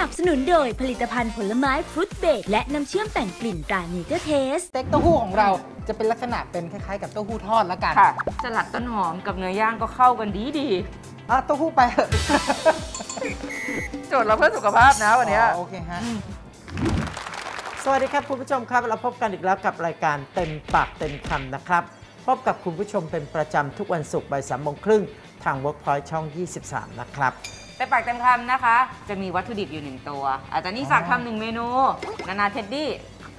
นับสนุนโดยผลิตภัณฑ์ผลไม้ fruit spread และน้ำเชื่อมแต่งกลิ่นตรา Nature Taste สเต็กเต้าหู้ของเราจะเป็นลักษณะเป็นคล้ายๆ กับเต้าหู้ทอดแล้วกันค่ะสลัดต้นหอมกับเนื้อย่างก็เข้ากันดีดีอะเต้าหู้ไปเถอะๆโจทย์เราเพื่อสุขภาพนะวันเนี้ยอ๋อโอเคฮะสวัสดีครับคุณผู้ชมครับ เราพบกันอีกแล้วกับรายการเต็มปากเต็มคำนะครับ พบกับคุณผู้ชมเป็นประจำทุกวันศุกร์บ่ายสามโมงครึ่งทาง Workpoint ช่อง 23 นะครับ เต่ปากเต็มคำนะคะ จะมีวัตถุดิบอยู่หนึ่งตัว อาจารย์นี่ฝากทำหนึ่งเมนู นานาเท็ดดี้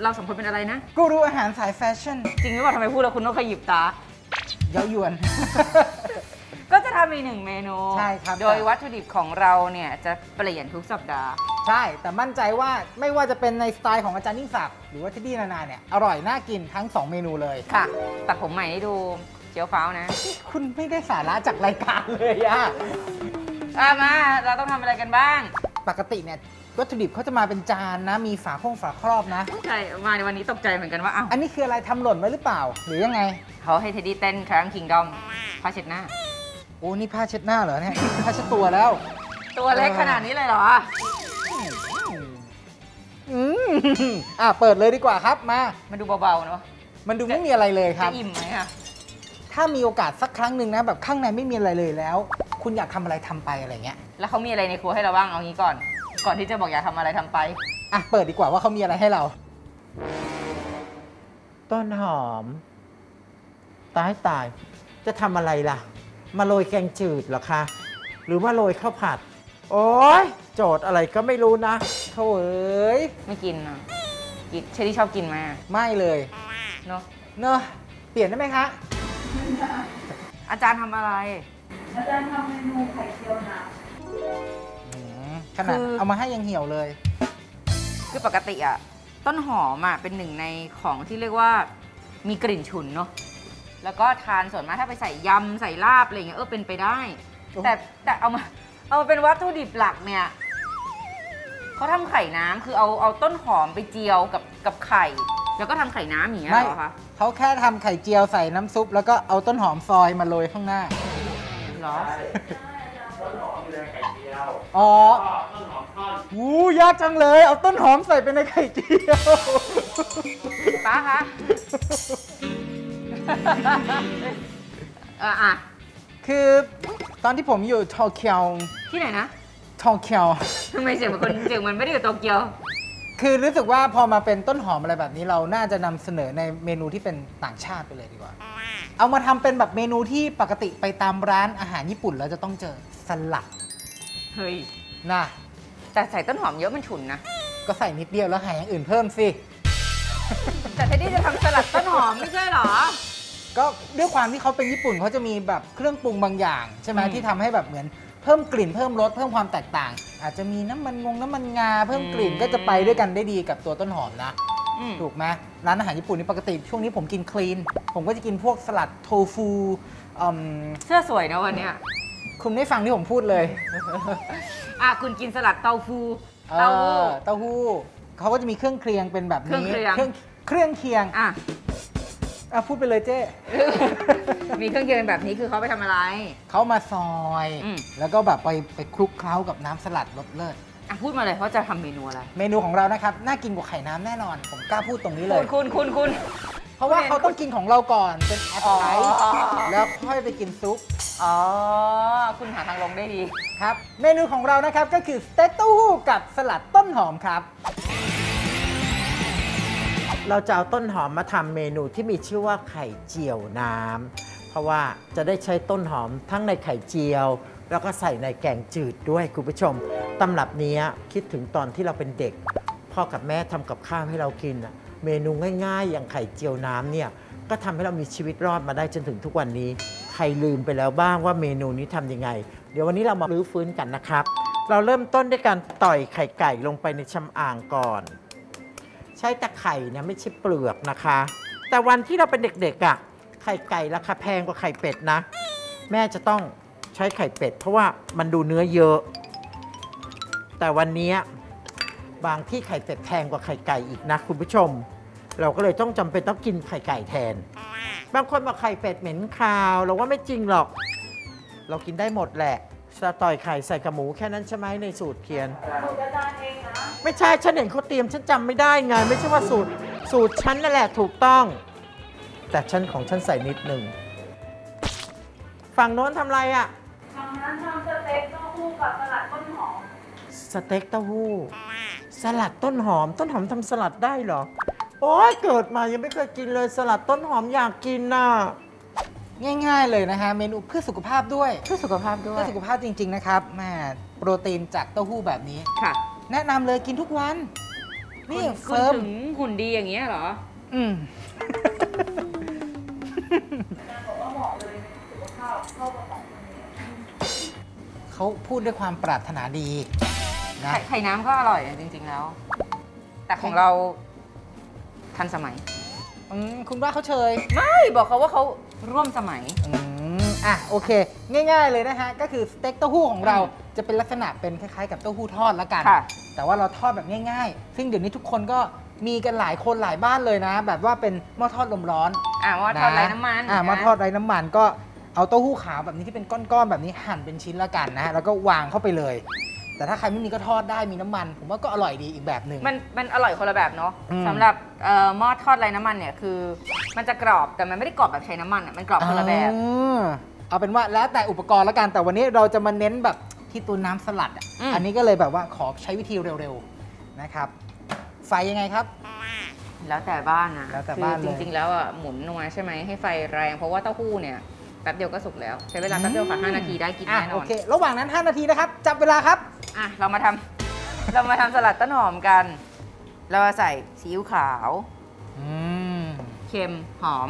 เราสองคนเป็นอะไรนะ กูรูอาหารสายแฟชั่น จริงหรือเปล่าทำไมพูดแล้วคุณต้องขยิบตา เย้ายวน ก็จะทำอีกหนึ่งเมนู ใช่ครับ โดยวัตถุดิบของเราเนี่ยจะเปลี่ยนทุกสัปดาห์ ใช่ แต่มั่นใจว่าไม่ว่าจะเป็นในสไตล์ของอาจารย์นิ่งศักดิ์หรือว่าที่ดีนานาเนี่ย อร่อยน่ากินทั้ง2เมนูเลย ค่ะ ตัดผมใหม่ให้ดูเจียวฟ้าวนะ คุณไม่ได้สาระจากรายการเลยอะ อะมาเราต้องทำอะไรกันบ้าง ปกติเนี่ยวัตถุดิบเขาจะมาเป็นจานนะ มีฝาคงฝาครอบนะ ใช่มาในวันนี้ตกใจเหมือนกันว่าอ้าวอันนี้คืออะไรทำหล่นไว้หรือเปล่า หรือยังไง เขาให้เท็ดดี้เต้นครั้งคิงดอมผ้าเช็ดหน้า โอ้นี่ผ้าเช็ดหน้าเหรอเนี่ย ผ้าเช็ดตัวแล้ว ตัวเล็กขนาดนี้เลยเหรอ อืมอะเปิดเลยดีกว่าครับมา มันดูเบาๆเนาะมันดูไม่มีอะไรเลยคจะรับอิ่มไหมอะถ้ามีโอกาสสักครั้งหนึ่งนะแบบข้างในไม่มีอะไรเลยแล้ว คุณอยากทำอะไรทำไปอะไรเงี้ยแล้วเขามีอะไรในครัวให้เราบ้างเอางี้ก่อน ก่อนที่จะบอกอยากทำอะไรทำไป อะเปิดดีกว่าว่าเขามีอะไรให้เรา ต้นหอม ตายตาย จะทำอะไรล่ะ มาโรยแกงจืดเหรอคะ หรือว่าโรยข้าวผัด โอ้ยโจทย์อะไรก็ไม่รู้นะโถ่เอ้ยไม่กินอะกินเชอรี่ชอบกินไหมอะไม่เลยเนาะเนอะเปลี่ยนได้ไหมคะ อาจารย์ทำอะไร อืมขนาดคือ เอามาให้ยังเหี่ยวเลย คือปกติอะต้นหอมอะเป็นหนึ่งในของที่เรียกว่ามีกลิ่นฉุนเนาะแล้วก็ทานส่วนมากถ้าไปใส่ยำใส่ลาบอะไรเงี้ยเออเป็นไปได้ โอ้ แต่แต่เอามาเอามาเป็นวัตถุดิบหลักเนี่ยเขาทำไข่น้ำคือเอาเอาต้นหอมไปเจียวกับกับไข่ แล้วก็ทำไข่น้ำอย่างเงี้ยไม่เหรอคะเขาแค่ทำไข่เจียวใส่น้ำซุป แล้วก็เอาต้นหอมซอยมาโรยข้างหน้า เหรออ๋อวูยากจังเลย เอาต้นหอมใส่ไปในไข่เจียว ป้าคะ เอออะ คือตอนที่ผมอยู่โตเกียวที่ไหนนะ โตเกียว ทำไมเสียงเหมือนคนเสียงเหมันไม่ได้อยู่โตเกียว คือรู้สึกว่าพอมาเป็นต้นหอมอะไรแบบนี้เราน่าจะนำเสนอในเมนูที่เป็นต่างชาติไปเลยดีกว่า เอามาทำเป็นแบบเมนูที่ปกติไปตามร้านอาหารญี่ปุ่นแล้วจะต้องเจอสลัดเฮ้ย นะแต่ใส่ต้นหอมเยอะมันฉุนนะ ก็ใส่นิดเดียวแล้วหาอย่างอื่นเพิ่มสิ แต่เทดดี้จะทำสลัดต้นหอมไม่ใช่เหรอ ก็ด้วยความที่เขาเป็นญี่ปุ่นเขาจะมีแบบเครื่องปรุงบางอย่าง ใช่ไหมอืม ที่ทำให้แบบเหมือนเพิ่มกลิ่นเพิ่มรสเพิ่มความแตกต่าง อาจจะมีน้ำมันงงน้ำมันงา เพิ่มกลิ่นอืมก็จะไปด้วยกันได้ดีกับตัวต้นหอมนะ อืม ถูกไหมร้านอาหารญี่ปุ่นนี่ปกติช่วงนี้ผมกินคลีน ผมก็จะกินพวกสลัดโทฟูอืมเสื้อสวยนะวันเนี้ย คุณไม่ฟังที่ผมพูดเลย อะคุณกินสลัดเต้าฟูเต้าหู้ออเต้าหู้เขาก็จะมีเครื่องเคียงเป็นแบบนี้ เครื่องเคียง เครื่องเครื่องเคียง อะ อะพูดไปเลยเจ๊ มีเครื่องเคียงแบบนี้คือเขาไปทำอะไร เขามาซอย อืม แล้วก็แบบไปไปคลุกเคล้ากับน้ำสลัดรสเลิศ อะพูดมาเลยว่าจะทำเมนูอะไร เมนูของเรานะครับ น่ากินกว่าไข่น้ำแน่นอน ผมกล้าพูดตรงนี้เลคุย ณคุณคุณคุณ เพราะว่าเขาต้องกินของเราก่อนเป็นแอปอ๋อไทแล้วค่อยไปกินซุปอ๋อ คุณหาทางลงได้ดี ครับ เมนูของเรานะครับก็คือสเต็กเต้าหู้กับสลัดต้นหอมครับ เราจะเอาต้นหอมมาทำเมนูที่มีชื่อว่าไข่เจียวน้ำเพราะว่าจะได้ใช้ต้นหอมทั้งในไข่เจียว แล้วก็ใส่ในแกงจืดด้วยคุณผู้ชมตำรับนี้คิดถึงตอนที่เราเป็นเด็ก พ่อกับแม่ทำกับข้าวให้เรากิน เมนูง่าย ๆ อย่างไข่เจียวน้ำเนี่ยก็ทำให้เรามีชีวิตรอดมาได้จนถึงทุกวันนี้ ใครลืมไปแล้วบ้างว่าเมนูนี้ทำยังไง เดี๋ยววันนี้เรามารื้อฟื้นกันนะครับ เราเริ่มต้นด้วยการต่อยไข่ไก่ลงไปในชำอ่างก่อน ใช้แต่ไข่นะไม่ใช่เปลือกนะคะ แต่วันที่เราเป็นเด็กๆอะ่ะไข่ไก่ราคาแพงกว่าไข่เป็ดนะ แม่จะต้องใช้ไข่เป็ด เพราะว่ามันดูเนื้อเยอะ แต่วันนี้บางที่ไข่เป็ดแพงกว่าไข่ไก่อีกนะคุณผู้ชม เราก็เลยต้องจำเป็นต้องกินไข่ไก่แทน บางคนบอกไข่เป็ดเหม็นคาว เราว่าไม่จริงหรอก เรากินได้หมดแหละสต่อยไข่ใส่กับหมูแค่นั้นใช่ไหมในสูตรเขียน ไม่ใช่ฉันเห็นเขาเตรียมฉันจำไม่ได้ไง ไม่ใช่ว่าสูตรสูตรฉันนั่นแหละถูกต้อง แต่ฉันของฉันใส่นิดหนึ่งฝั่งโน้นทำไรอะ่ะทางนั้นทำสเต็กเต้าหู้กับสลัดต้นหอมสเต็กเต้าหู้ สลัดต้นหอม ต้นหอมทำสลัดได้เหรอ โอ้ยเกิดมายังไม่เคยกินเลยสลัดต้นหอมอยากกินน่ะง่าย ๆ เลยนะฮะเมนูเพื่อสุขภาพด้วย เพื่อสุขภาพด้วยเพื่อสุขภาพจริง ๆ นะครับแม่โปรตีนจากเต้าหู้แบบนี้ ค่ะ แนะนำเลยกินทุกวัน นี่คุณเฟิร์มถึงหุ่นดีอย่างเงี้ยเหรอ อืมบอกว่าเหมาะเลยสุขภาพเข้ากับของคนนี้เขาพูดด้วยความปรารถนาดีนะไข่ไข่น้ำก็อร่อยจริง ๆ แล้ว แต่ของเราทันสมัยอืมคุณว่าเขาเชย ไม่บอกเขาว่าเขาร่วมสมัยอืมอะโอเค ง่าย ๆเลยนะฮะ ก็คือสเต็กเต้าหู้ของเราจะเป็นลักษณะเป็นคล้ายๆ กับเต้าหู้ทอดละกันค่ะ แต่ว่าเราทอดแบบง่าย ๆ ซึ่งเดี๋ยวนี้ทุกคนก็มีกันหลายคนหลายบ้านเลยนะ แบบว่าเป็นหม้อทอดลมร้อนอ่าว่าทอดไร้น้ำมันอ่านะหม้อทอดไร้น้ำมันก็เอาเต้าหู้ขาวแบบนี้ที่เป็นก้อนๆแบบนี้หั่นเป็นชิ้นละกันนะฮะแล้วก็วางเข้าไปเลย แต่ถ้าใครไม่มีก็ทอดได้มีน้ำมัน ผมว่าก็อร่อยดีอีกแบบหนึ่งมันมันอร่อยคนละแบบเนาะอืมสำหรับเอ่อหม้อทอดไร้น้ำมันเนี่ยคือ มันจะกรอบแต่มันไม่ได้กรอบแบบใช้น้ำมันอะมันกรอบคนละแบบอ่าเอาเป็นว่าแล้วแต่อุปกรณ์ละกันแต่วันนี้เราจะมาเน้นแบบ ที่ตัวน้ำสลัดอะอืม อันนี้ก็เลยแบบว่าขอใช้วิธีเร็วๆนะครับไฟยังไงครับ แล้วแต่บ้านนะแล้วแต่คือบ้านเลยจริงๆ แล้วอะหมุนลงมาใช่ไหมให้ไฟแรง เพราะว่าเต้าหู้เนี่ยแป๊บเดียวก็สุกแล้ว ใช้เวลาแป๊บเดียวค่ะ5นาทีได้กินอะแน่นโออน เค ระหว่างนั้น 5 นาทีนะครับ จับเวลาครับ อะ เรามาทำ เรามาทำสลัดต้นหอมกัน เราจะใส่ซีอิ๊วขาว อืม เค็มหอม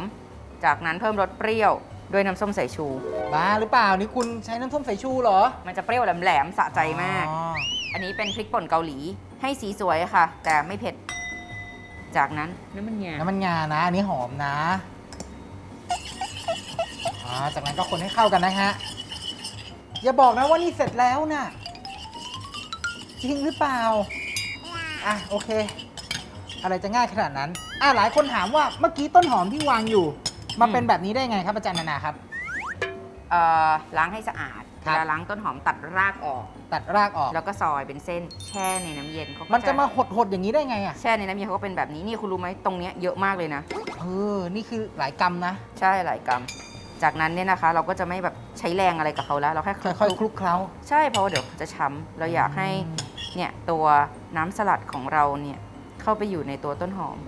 จากนั้นเพิ่มรสเปรี้ยว ด้วยน้ำส้มสายชู บ้าหรือเปล่านี่คุณใช้น้ำส้มสายชูเหรอ มันจะเปรี้ยวแหลมๆสะใจมาก อ๋ออันนี้เป็นพริกป่นเกาหลี ให้สีสวยค่ะ แต่ไม่เผ็ด จากนั้นน้ำมันงาน้ำมันงานะ อันนี้หอมนะอ่าจากนั้นก็คนให้เข้ากันนะฮะ อย่าบอกนะว่านี่เสร็จแล้วน่ะ จริงหรือเปล่า อะโอเค อะไรจะง่ายขนาดนั้น อะหลายคนถามว่าเมื่อกี้ต้นหอมที่วางอยู่ มาเป็นแบบนี้ได้ไงครับอาจารย์นานาครับ เอ่อล้างให้สะอาดครัเวบลาล้างต้นหอมตัดรากออก ตัดรากออก แล้วก็ซอยเป็นเส้นแช่ในน้ำเย็นเขาก็มันจะมาหดๆอย่างนี้ได้ไงอะแช่ในน้ำเย็นเขาก็เป็นแบบนี้นี่คุณรู้ไหมตรงเนี้ยเยอะมากเลยนะ เออนี่คือหลายกรรมนะใช่หลายกรัมจากนั้นเนี่ยนะคะ เราก็จะไม่แบบใช้แรงอะไรกับเขาแล้วเราแค่ค่อยๆคลุกเคล้า ใช่เพราะว่าเดี๋ยวจะช้ำเราอยากให้เนี่ยตัวน้ำสลัดของเราเนี่ย เข้าไปอยู่ในตัวต้นหอม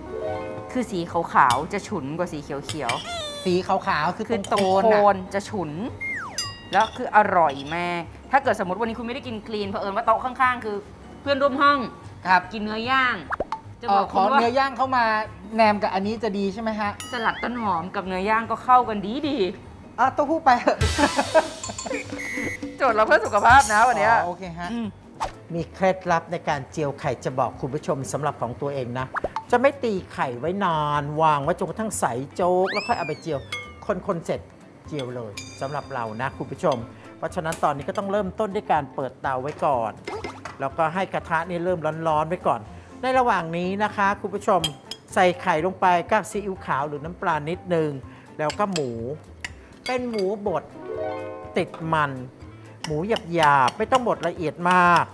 คือสีขาวๆจะฉุนกว่าสีเขียวสีขาวๆคือๆคือตตรรงงโคนโคน่ะนจะฉุน แล้วคืออร่อยมากถ้าเกิดสมมติวันนี้คุณไม่ได้กินคลีนเผอิญว่าโต๊ะข้างๆ คือ เพื่อนร่วมห้องครับกินเนื้อย่างจะเอ่บออกขคุอณว่าเนื้อย่างเข้ามาแนมกับอันนี้จะดีใช่ไหมฮะสลัดต้นหอมกับเนื้อย่างก็เข้ากันดีดีอะเต้าหู้ไปเถอะๆโจทย์เราเพื่อสุขภาพนะวันเนี้ยอ๋อโอเคฮะ อืม มีเคล็ดลับในการเจียวไข่จะบอกคุณผู้ชมสำหรับของตัวเองนะ จะไม่ตีไข่ไว้นานวางไว้จนกระทั่งใสโจ๊ก แล้วค่อยเอาไปเจียว คนๆเสร็จเจียวเลยสำหรับเรานะคุณผู้ชม เพราะฉะนั้นตอนนี้ก็ต้องเริ่มต้นด้วยการเปิดเตาไว้ก่อน แล้วก็ให้กระทะนี่เริ่มร้อนๆไว้ก่อน ในระหว่างนี้นะคะคุณผู้ชมใส่ไข่ลงไปกับซีอิ๊วขาวหรือน้ำปลานิดนึง แล้วก็หมู เป็นหมูบดติดมัน หมูหยาบๆไม่ต้องบดละเอียดมาก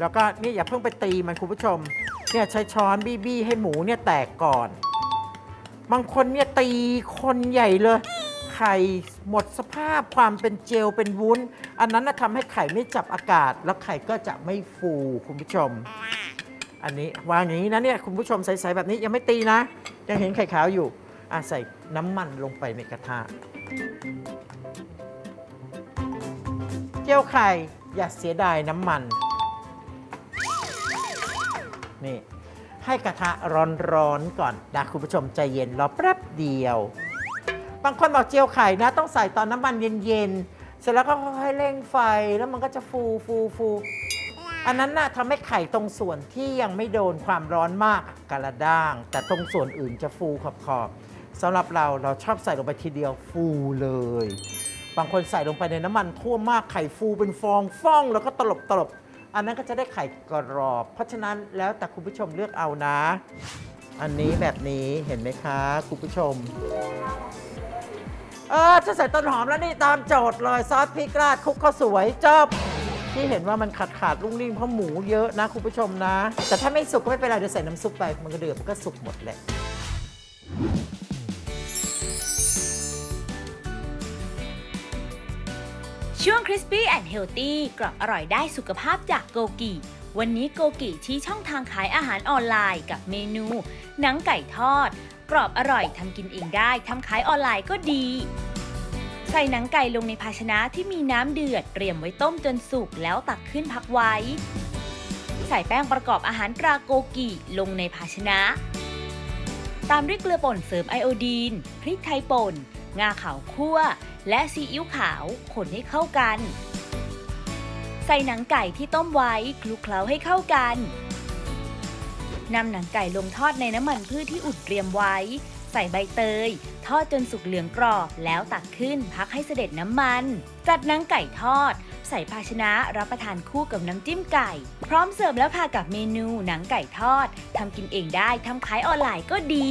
แล้วก็นี่อย่าเพิ่งไปตีมันคุณผู้ชม เนี่ยใช้ช้อนบี้ๆให้หมูเนี่ยแตกก่อน บางคนเนี่ยตีคนใหญ่เลย ไข่หมดสภาพความเป็นเจลเป็นวุ้น อันนั้นนะทำให้ไข่ไม่จับอากาศ แล้วไข่ก็จะไม่ฟูคุณผู้ชม อันนี้วางอย่างนี้นะเนี่ยคุณผู้ชมใสๆแบบนี้ยังไม่ตีนะ ยังเห็นไข่ขาวอยู่อะใส่น้ำมันลงไปในกระทะ เจียวไข่อย่าเสียดายน้ำมัน นี่ ให้กระทะร้อนๆก่อนนะคุณผู้ชมใจเย็นรอแป๊บเดียว บางคนบอกเจียวไข่นะ ต้องใส่ตอนน้ำมันเย็นๆ เสร็จแล้วก็ค่อยๆเร่งไฟแล้วมันก็จะฟูฟูฟูอันนั้นน่ะทำให้ไข่ตรงส่วนที่ยังไม่โดนความร้อนมากกระด้าง แต่ตรงส่วนอื่นจะฟูขอบขอบๆสำหรับเราเราชอบใส่ลงไปทีเดียวฟูเลย บางคนใส่ลงไปในน้ำมันท่วมมากไข่ฟูเป็นฟองฟ่อง แล้วก็ตลบตลบ อันนั้นก็จะได้ไข่กรอบ เพราะฉะนั้นแล้วแต่คุณผู้ชมเลือกเอานะ อันนี้แบบนี้เห็นไหมคะคุณผู้ชม เออจะใส่ต้นหอมแล้วนี่ตามโจทย์เลยซอสพริกราดคลุกข้าวสวยจบที่เห็นว่ามันขาดขาดรุ่งริ่งเพราะหมูเยอะนะคุณผู้ชมนะ แต่ถ้าไม่สุกก็ไม่เป็นไรเดี๋ยวใส่น้ำซุปไปมันก็เดือดมันก็สุกหมดแหละ ช่วง Crispy and Healthy กรอบอร่อยได้สุขภาพจากโกกิวันนี้โกกิชี้ช่องทางขายอาหารออนไลน์กับเมนู หนังไก่ทอด กรอบอร่อยทำกินเองได้ทำขายออนไลน์ก็ดี ใส่หนังไก่ลงในภาชนะที่มีน้ำเดือด เตรียมไว้ต้มจนสุกแล้วตักขึ้นพักไว้ ใส่แป้งประกอบอาหารตราโกกิลงในภาชนะ ตามด้วยเกลือป่นเสริมไอโอดีน พริกไทยป่น งาขาวคั่ว และซีอิ๊วขาวคนให้เข้ากัน ใส่หนังไก่ที่ต้มไว้คลุกเคล้าให้เข้ากันนำหนังไก่ลงทอดในน้ำมันพืชที่อุดเตรียมไว้ ใส่ใบเตย ทอดจนสุกเหลืองกรอบ แล้วตักขึ้นพักให้เสด็จน้ำมัน จัดหนังไก่ทอด ใส่ภาชนะรับประทานคู่กับน้ำจิ้มไก่ พร้อมเสิร์ฟแล้วค่ะกับเมนูหนังไก่ทอดทำกินเองได้ทำขายออนไลน์ก็ดี